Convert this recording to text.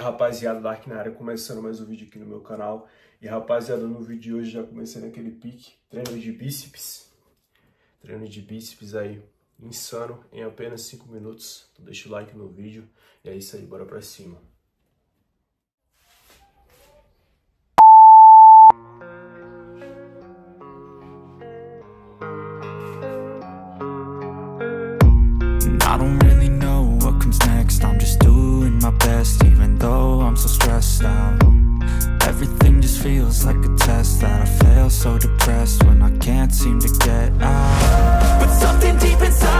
Rapaziada, Dark na área, começando mais um vídeo aqui no meu canal. E rapaziada, no vídeo de hoje já comecei naquele pique, treino de bíceps. Treino de bíceps aí, insano, em apenas 5 minutos. Então deixa o like no vídeo. E é isso aí, bora pra cima. I don't really next I'm just doing my best even though I'm so stressed out. Everything just feels like a test that I fail so depressed when I can't seem to get out. But something deep inside